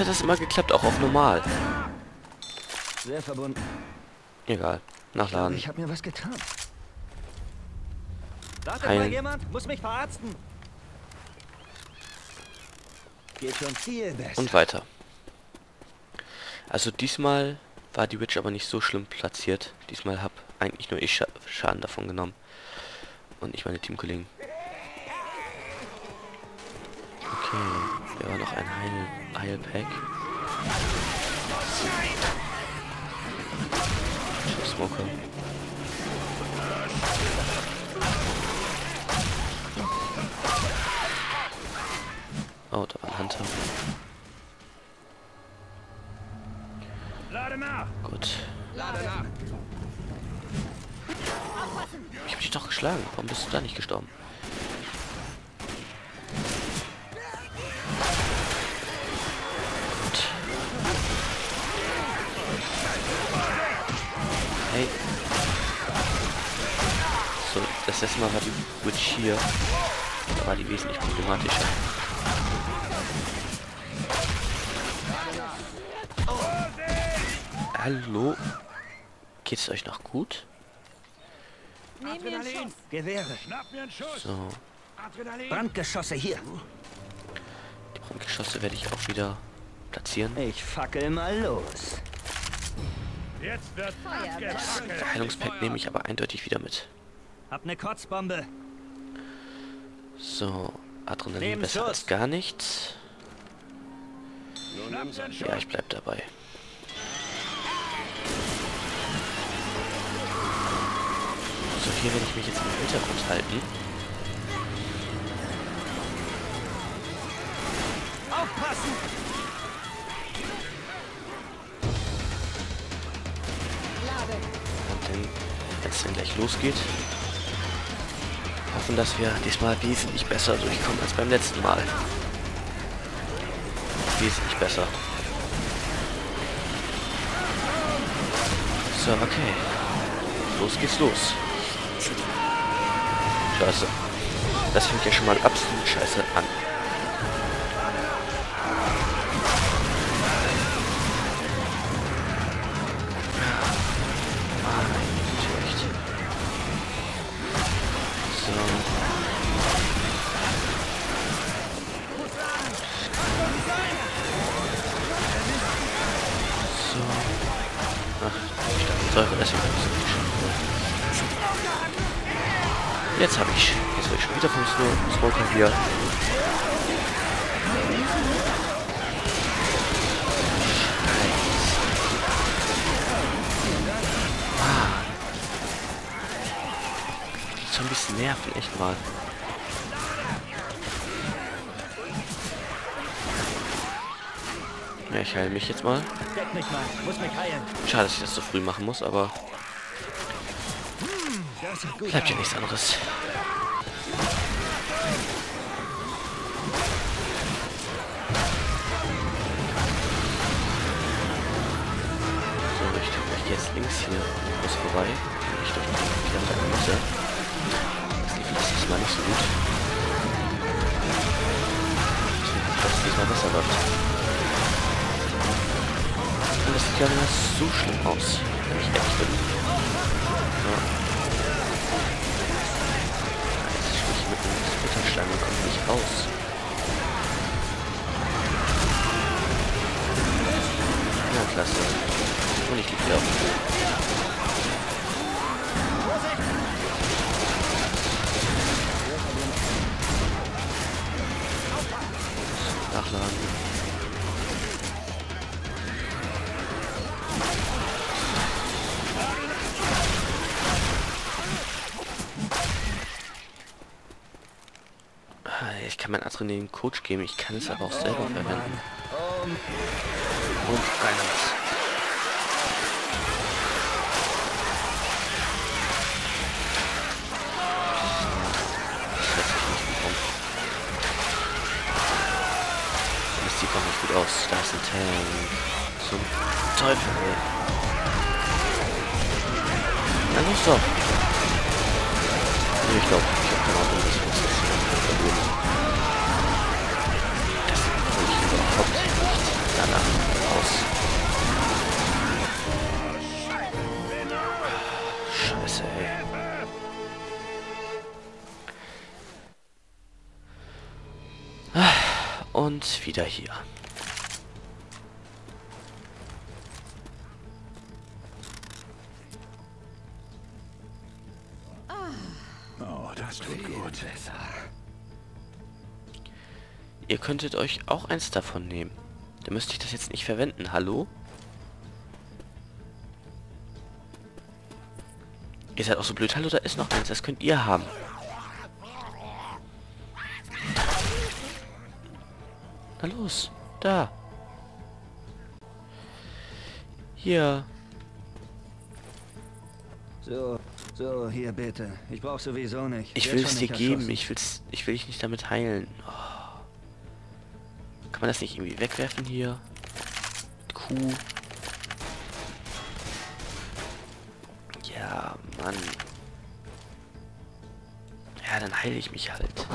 hat das immer geklappt, auch auf normal. Sehr verbunden. Egal. Nachladen. Ich habe mir was getan. Wartet Heilen. mal jemand? Muss mich verarzten. Geht schon viel besser. Und weiter. Also diesmal war die Witch aber nicht so schlimm platziert. Diesmal hab eigentlich nur ich Scha Schaden davon genommen. Und nicht meine Teamkollegen. Okay, wir war noch ein Heil Heilpack. Smoker. Oh, da war ein Hunter. Gut. Ich hab dich doch geschlagen. Warum bist du da nicht gestorben? Das letzte Mal war die Witch hier. Da war die wesentlich problematischer. Hallo? Geht's euch noch gut? Schuss. Gewehre. So, Adrenalin. Brandgeschosse hier. die Brandgeschosse werde ich auch wieder platzieren. Ich fackel mal los. Jetzt wird. Heilungspack nehme ich aber eindeutig wieder mit. Hab ne Kotzbombe. So, Adrenalin Neben besser Schuss. als gar nichts. Ja, ich bleib dabei. So, hier werde ich mich jetzt im Hintergrund halten. Aufpassen! Und dann, wenn es dann gleich losgeht, hoffen, dass wir diesmal wesentlich besser durchkommen als beim letzten Mal. Wesentlich besser. So, okay. Los geht's los. Scheiße. Das fängt ja schon mal absolut scheiße an. Ich so geschafft. Jetzt habe ich. Jetzt werde ich schon wieder vom Smoker hier. Ah. Ein bisschen nerven, echt mal. Ja, ich heile mich jetzt mal. Mich. Muss mich. Schade, dass ich das so früh machen muss, aber bleibt ja nichts anderes. So, ich, ich gehe jetzt links hier kurz vorbei. Ich durch die andere Mitte. Das lief letztes Mal nicht so gut. Deswegen hoffe ich, dass es diesmal besser läuft. Und das sieht gar nicht so schlimm aus, wenn ich ehrlich bin. Ja. Jetzt stehe ich mit einem Splitterstein und komme nicht raus. Ja, klasse. Und ich liege wieder auf dem Boden. Kann mein Adrenalin Coach geben, ich kann es aber auch selber verwenden. Und damit. Das nicht gut sieht doch nicht gut aus. Da ist ein Tank. Zum Teufel. Na los doch. Nee, ich glaube, ich habe keine Ahnung, was das ist. danach aus. Scheiße, ey. Und wieder hier. Ihr könntet euch auch eins davon nehmen. Da müsste ich das jetzt nicht verwenden. Hallo? Ihr seid auch so blöd. Hallo, da ist noch eins. Das könnt ihr haben. Na los. Da. Hier. So, so, hier bitte. Ich brauch sowieso nicht. Ich will es dir geben. Ich will's, ich will dich nicht damit heilen. Oh. Kann man das nicht irgendwie wegwerfen hier? Kuh. Ja, Mann. Ja, dann heile ich mich halt.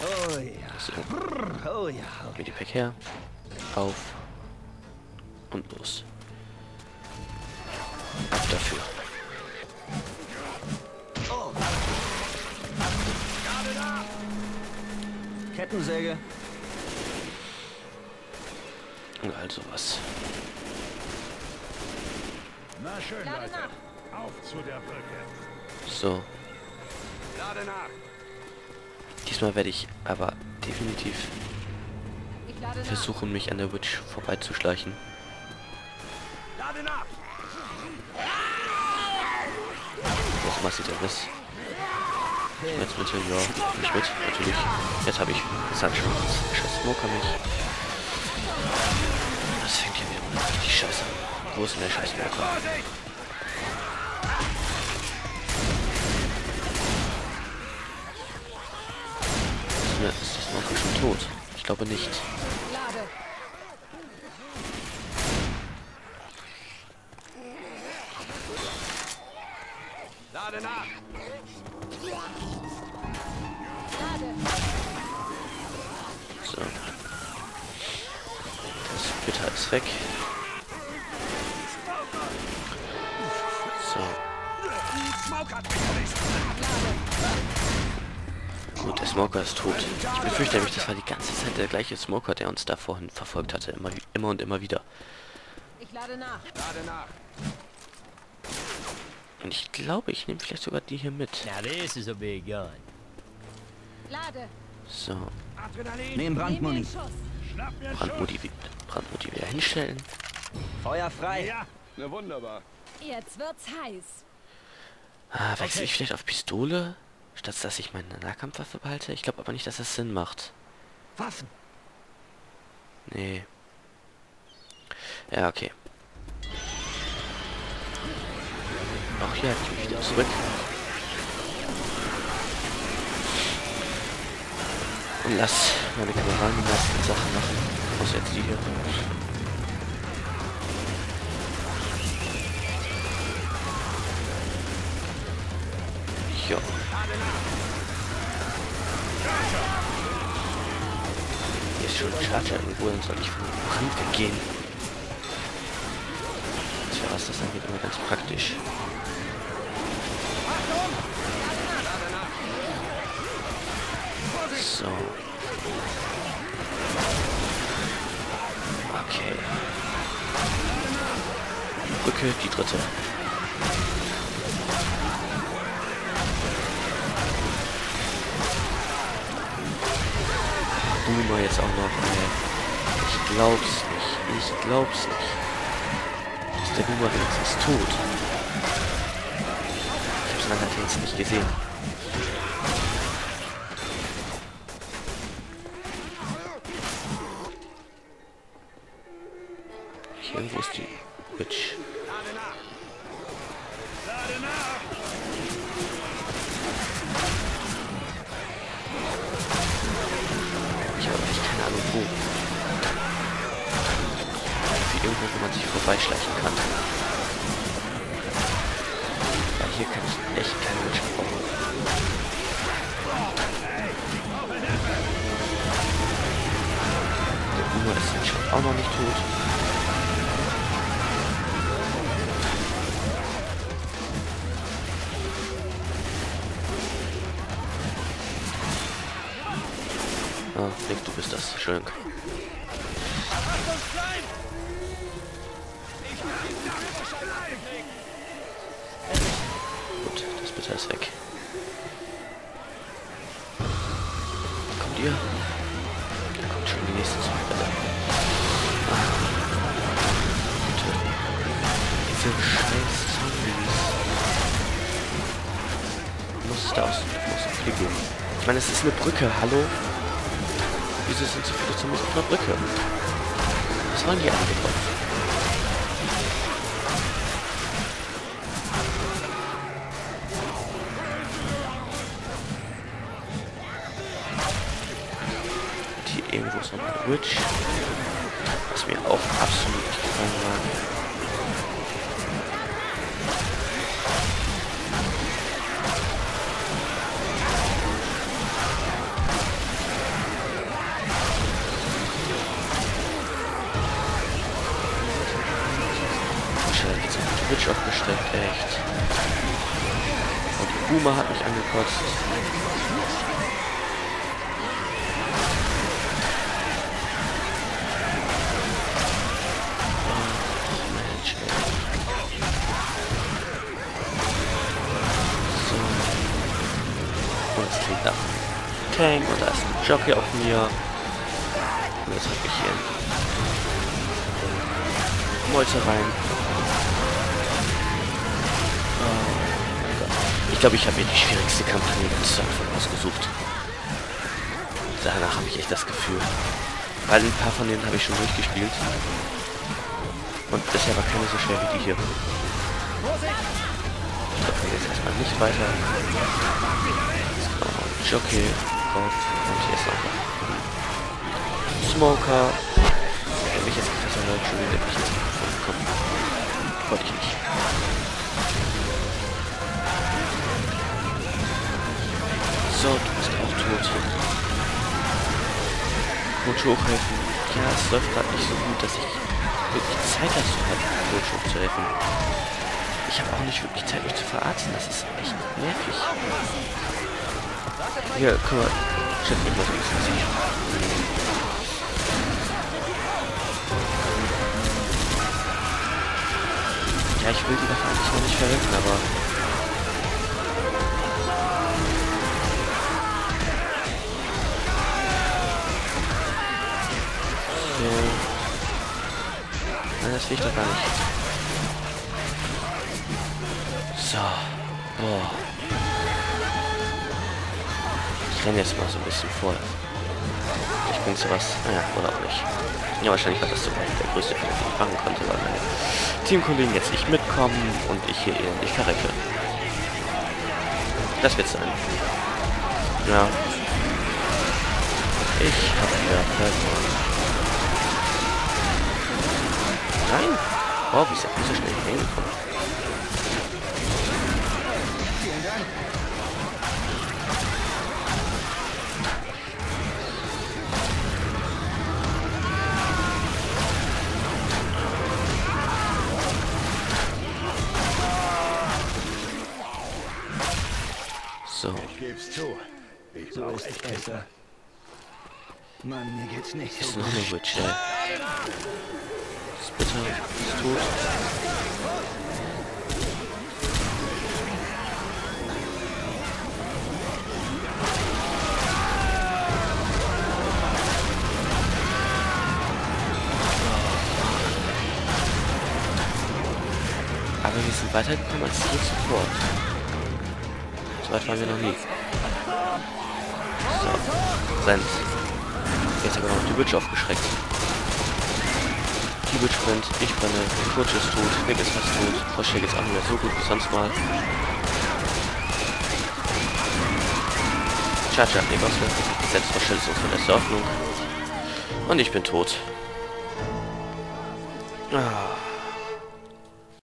Oh ja. So, Oh ja. Medipack her. Auf. Und los. Ab dafür. Kettensäge. Und also was. Na schön, Lade Leute. nach. Auf zu der Brücke. So. Lade nach. Diesmal werde ich aber definitiv Ich nach. versuchen, mich an der Witch vorbeizuschleichen. Lade nach. Was macht sie der Riss? Schmerzmittel, ja, nicht mit, natürlich. Jetzt habe ich Sunshines. Scheiß Smoker mich. Das fängt hier wieder. Die Scheiße. an. Wo ist denn der Scheiß Smoker? Ist, der Smoker schon tot? Ich glaube nicht. Lade nach. So. Das Gitter ist weg. So. Gut, der Smoker ist tot. Ich befürchte nämlich, das war die ganze Zeit der gleiche Smoker, der uns da vorhin verfolgt hatte. Immer, wie- immer und immer wieder. Ich lade nach. Lade nach. Und ich glaube, ich nehme vielleicht sogar die hier mit. So, Adrenalin. Nehm Nehm Brandmuni. Brandmutti, Brandmutti wieder hinstellen. Feuer frei. Ja, na wunderbar. Jetzt wird's heiß. Ah, wechsle ich vielleicht auf Pistole, statt dass ich meine Nahkampfwaffe behalte? Ich glaube aber nicht, dass das Sinn macht. Waffen. Nee. Ja, okay. Hier halte ich mich wieder zurück. Und lass meine Kameraden die meisten Sachen machen. Außer jetzt die hier. Jo. Hier ist schon ein Charger irgendwo, dann soll ich von dem Rand weggehen. Tja, was das angeht, immer ganz praktisch. So. Okay. Brücke, die dritte. Boomer jetzt auch noch. Ey. Ich glaub's nicht. Ich glaub's nicht. Ist der Boomer wenigstens tot? Ich hab's lange jetzt nicht gesehen. Vorbeischleichen kann. Ja, hier kann ich echt keine Witch brauchen. Der Boomer ist anscheinend auch noch nicht tot. Link, du bist das. Schön. Gut, das Bitter ist weg. Kommt ihr? Da kommt schon die nächste Zugwelle. Bitte. Diese scheiß Zombies. Muss da aus muss fliegen. Ich meine, es ist eine Brücke, hallo? Wieso sind so viele Zombies auf einer Brücke? Was wollen die alle drauf? Witch. Was mir auch absolut nicht gefallen hat die Witch aufgesteckt, echt. Und die Boomer hat mich angekotzt. Nach Tank und da ist ein Jockey auf mir. Und jetzt habe ich hier Leute rein. Oh. Ich glaube, ich habe mir die schwierigste Kampagne bis Anfang ausgesucht. Danach habe ich echt das Gefühl. Weil ein paar von denen habe ich schon durchgespielt. Und bisher war keine so schwer wie die hier. Ich glaube, jetzt erstmal nicht weiter. So, Jockey. Drauf. Und hier ist noch Smoker. Der mich jetzt gefressen hat. Entschuldigung, der mich jetzt gefunden. Wollte ich nicht. So, du bist auch tot. Coach hochhelfen. Ja, es läuft gerade nicht so gut, dass ich wirklich Zeit dazu habe, Coach hochzuhelfen. Ich habe auch nicht wirklich Zeit, mich zu verarzten. Das ist echt nervig. Hier, guck mal. Mich mal so ein bisschen. Ja, ich will die Waffe eigentlich noch nicht verwenden, aber... So. Nein, das will ich doch gar nicht. So. Boah. Renne jetzt mal so ein bisschen vor. Ich bringt sowas. Naja, oder auch nicht. Ja, wahrscheinlich war das sogar der größte Fehler, den ich machen konnte, weil meine Teamkollegen jetzt nicht mitkommen und ich hier elendig verrecke. Das wird sein. Ja. Ich habe wieder verloren. Nein! Wow, wie ist der so schnell hingekommen? So, Ich geb's zu. Ich So ist echt es besser. Mann, mir geht's nicht ist so noch gut. eine Witch, ey. Ist bitter, ist tot. Aber wir sind weitergekommen als hier zuvor. Weit waren wir noch nie. So, Sens. Jetzt aber noch die Witch aufgeschreckt. Die Witch brennt, ich brenne, Coach ist tot, Nick ist fast tot, Froschjäger geht's auch nicht mehr so gut wie sonst mal. Chacha hat Nick ausgesetzt, Selbstverschätzung von der Hoffnung. Und ich bin tot. Ah.